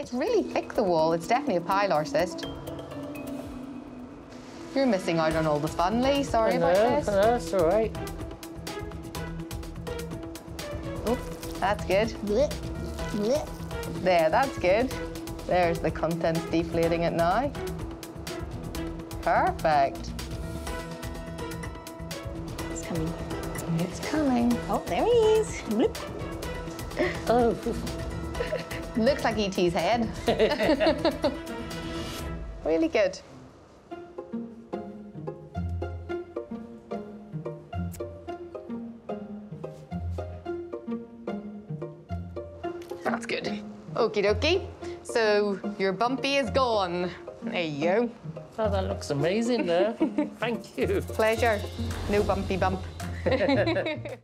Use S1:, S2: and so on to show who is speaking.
S1: It's really thick, the wall. It's definitely a pilar cyst. You're missing out on all the fun, Lee. Sorry
S2: I
S1: about this.
S2: I know, that's all right.
S1: Oh, that's good.
S3: Blech. Blech.
S1: There, that's good. There's the contents deflating it now. Perfect.
S3: It's coming.
S1: It's coming.
S3: Oh, there he is. Bloop.
S2: Oh,
S1: Looks like E.T.'s head. really good. That's good. Okie dokie. So your bumpy is gone. There you go.
S2: oh, that looks amazing there. Thank you.
S1: Pleasure. No bumpy bump.